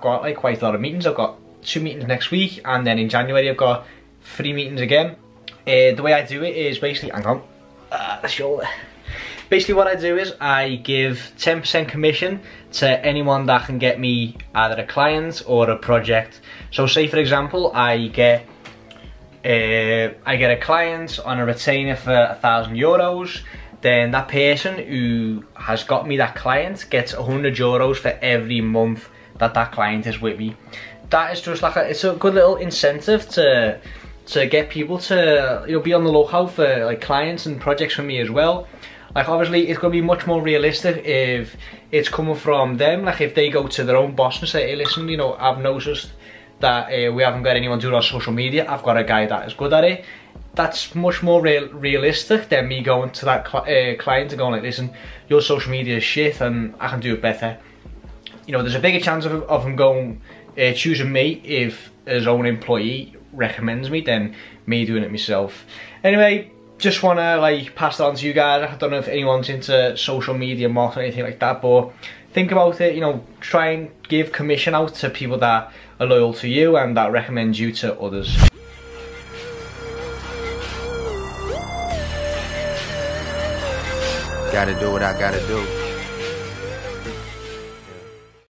got like quite a lot of meetings. I've got two meetings next week and then in January I've got three meetings again. Uh, the way I do it is basically, hang on, uh, the shoulder. Basically what I do is I give 10% commission to anyone that can get me either a client or a project. So say for example, I get uh, I get a client on a retainer for a thousand euros, then that person who has got me that client gets 100 euros for every month that that client is with me. That is just like a, it's a good little incentive to to get people to you know be on the lookout for like clients and projects for me as well. Like obviously it's going to be much more realistic if it's coming from them. Like if they go to their own boss and say, hey listen, you know, I've noticed that uh, we haven't got anyone doing our social media. I've got a guy that is good at it. That's much more real, realistic than me going to that cl uh, client and going like, listen, your social media is shit and I can do it better. You know, there's a bigger chance of, of him going, uh, choosing me if his own employee recommends me than me doing it myself. Anyway, just want to like pass that on to you guys. I don't know if anyone's into social media marketing or anything like that, but think about it, you know, try and give commission out to people that are loyal to you and that recommend you to others. Gotta do what I gotta do.